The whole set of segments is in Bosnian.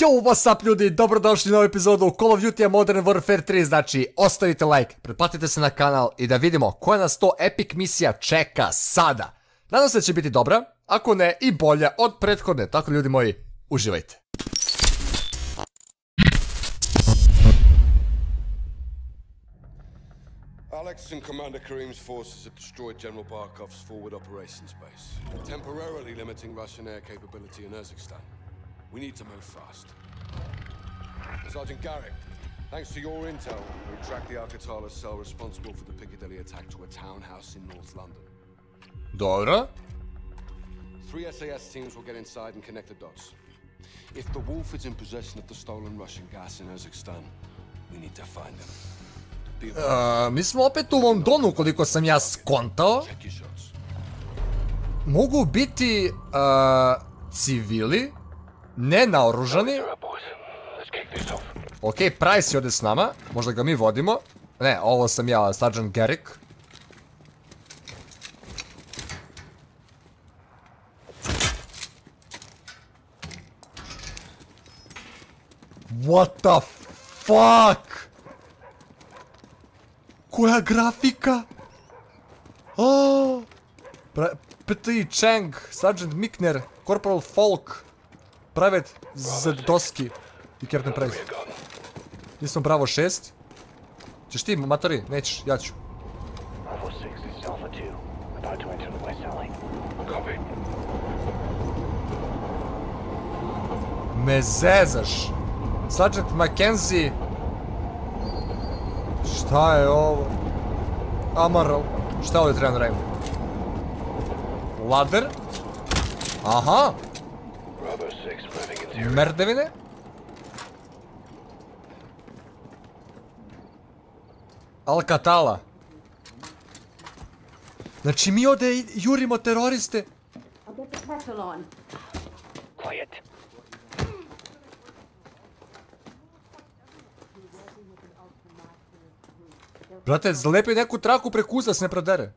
Yo, what's up ljudi, dobrodošli u novu epizodu Call of Duty Modern Warfare 3, znači ostavite like, pretplatite se na kanal i da vidimo koja nas to epic misija čeka sada. Nadam se da će biti dobra, ako ne i bolja od prethodne, tako ljudi moji, uživajte. Alex and Commander Karim's forces have destroyed General Barkov's forward operations base, temporarily limiting Russian air capability in Urzikstan. We need to move fast. Sergeant Garrick, thanks to your intel, we tracked the Alcatala cell responsible for the Piccadilly attack to a townhouse in North London. Dobro. Three SAS teams will get inside and connect the dots. If the Wolf is in possession of the stolen Russian gas in Urzikstan, we need to find him. Uh, mi smo opet u Londonu, koliko sam ja skontao. Mogu biti uh, civili, ne naoružani. Ok, Price je ovdje s nama, možda ga mi vodimo. Ne, ovo sam ja, Sergeant Garrick. What the fuck? Koja grafika? Oh. Pra P.T. Chang, Sergeant Mickner, Corporal Falk, правят за. И Керт не прави. Единствено Браво 6. Чеш ти, матари, нечеш, я ću. Ме зезаш! Саджет Маккензи! Šta je ovo? Amaral. Šta ovdje treba da radimo? Ladder? Aha! In zero. merdevine. Alcatala. Znači mi ovdje jurimo teroriste. Brate, zalepi neku traku preko uza se ne prodere.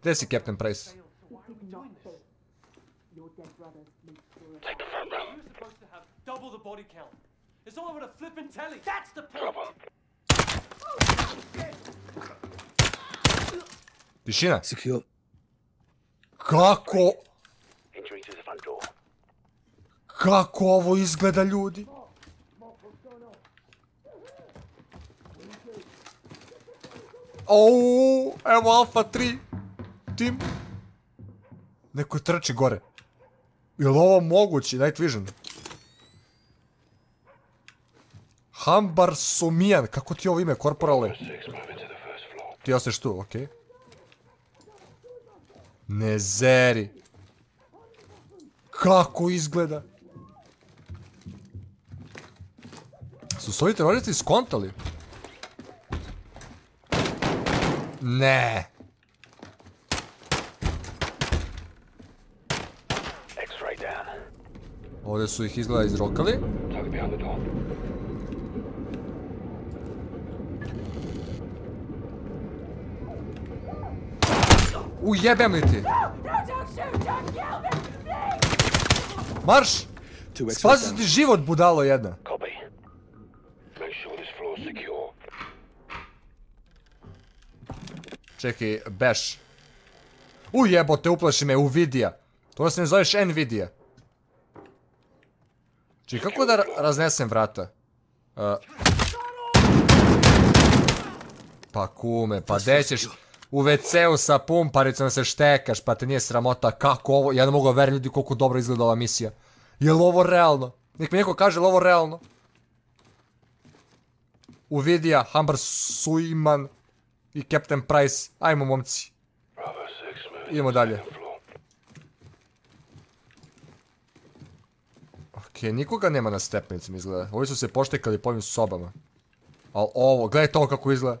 Gdje si, Captain Price? Your dead brothers make sure Take the front row. You're supposed to have double the body count. It's all over the flippin' telly. That's the point. Drop 'em. Tišina. Secure. Kako, Entry to the front door. kako ovo izgleda ljudi? Ouu, evo Alfa 3. Tim. Neko trči gore. Je li ovo mogući? Night Vision. Hambar Sumijan. Kako ti je ovo ime, korporale? Ti ostaješ tu, okej. Ne zeri. Kako izgleda? Su se ovi teroristi skontali? Ne. Ovdje su ih izgleda izrokali. Ujebem li ti? Marš! Spasi ti život, budalo jedna. Čekaj, Bash. U jebote, uplaši me, Uvidija. To se ne zoveš Nvidia. Či kako da raznesem vrata? Uh. Pa kume, pa dećeš u WC-u sa pumparicom se štekaš, pa te nije sramota, kako ovo, ja ne mogu veriti ljudi koliko dobro izgleda ova misija. Je li ovo realno? Nek mi neko kaže, je li ovo realno? Uvidija, Humber Suiman i Captain Price. Ajmo, momci. Idemo dalje. Ok, nikoga nema na stepenicama izgleda. Ovi su se poštekali po ovim sobama. Al ovo, gledaj to kako izgleda.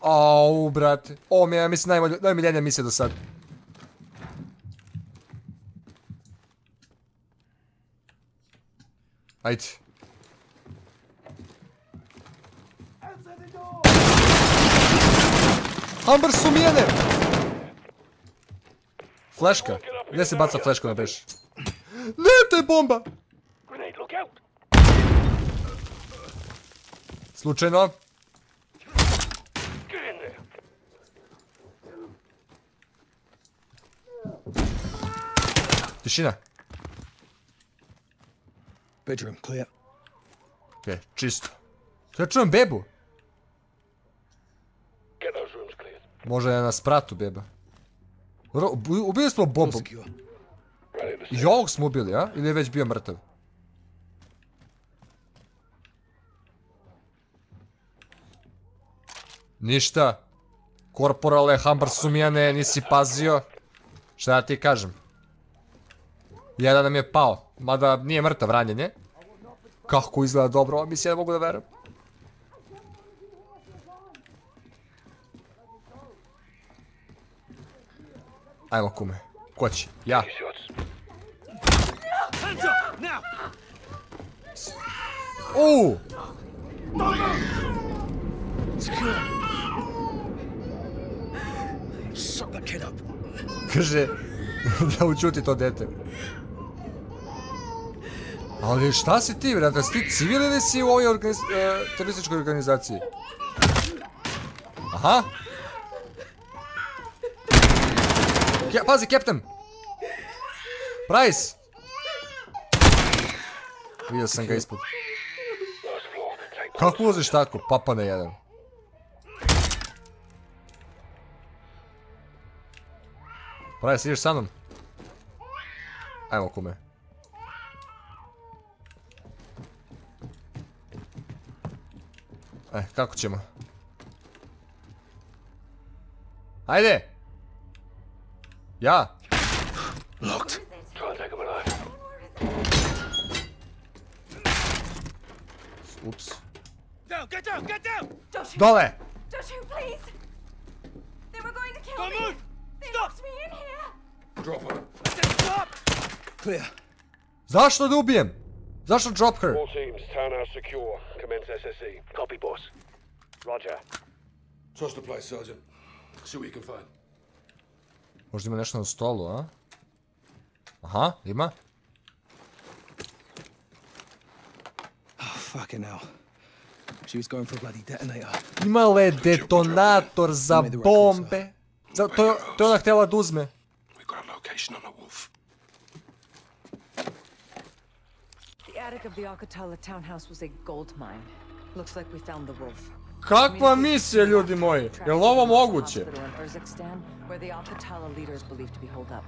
Au, brate. Ovo mi je, ja mislim, najbolj- najmiljenija misija do sad. Ajde. Hamber su mijene! Fleška. Gdje se baca fleška na beš? Ne, to je bomba! Slučajno. Tišina. Bedroom, clear. Okej, čisto. Ja čujem bebu. Možda je na spratu beba. Ro, ubili smo to I ovog smo ubili, a? Ili je već bio mrtav? Ništa. Korporale Hambarsumijane, nisi pazio. Šta da ti kažem? Jedan nam je pao. Mada nije mrtav, ranjen je. Kako izgleda dobro ova misija, ne mogu da verujem. Ajmo kume. Ko će? Ja. shots. Uuu! Kaže, da učuti to dete. Ali šta si ti, brate? Si ti civil ili si u ovoj organiz... Uh, terorističkoj organizaciji? Aha! Ke, pazi, Captain! Price! Vidio sam ga ispod. Kako voziš tako? Papa ne jedan. Price, ideš sa mnom? Ajmo, kume. E, kako ćemo? Ajde! Ja! Locked. Try and take him alive. Ups. Down, get down, get down! Joshua, Dole! Joshua, please. They were going to kill Don't me. move! Drop her. Stop! Clear. Zašto da ubijem? Zašto drop her? All teams, townhouse secure. Commence SSE. Copy, boss. Roger. Trust the place, Sergeant. See what you can find. Možda ima nešto na stolu, a? Aha, ima. Oh, fucking hell. She was going for a bloody detonator. Imala je detonator za bombe. Za, to, to je ona htjela da uzme. We got a location on the wolf. The attic of the Alcatala townhouse was a gold mine. Looks like we found the wolf. Kakva misija, ljudi moji? Je li ovo moguće? In Urzikstan, where the Alcatala leader is believed to be holed up.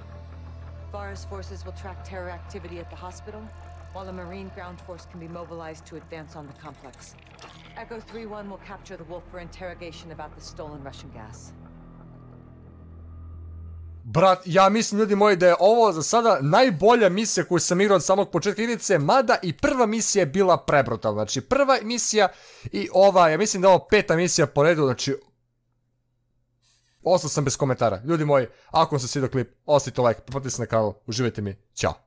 Varus forces will track terror activity at the hospital, while a Marine ground force can be mobilized to advance on the complex. Echo 3-1 will capture the wolf for interrogation about the stolen Russian gas. Brat, ja mislim, ljudi moji, da je ovo za sada najbolja misija koju sam igrao od samog početka igrice, mada i prva misija je bila prebrutalna. Znači, prva misija i ova, ja mislim da je ovo peta misija po redu, znači... Ostao sam bez komentara. Ljudi moji, ako vam se svidio klip, ostavite like, pa pretplatite se na kanal, uživajte mi, ćao.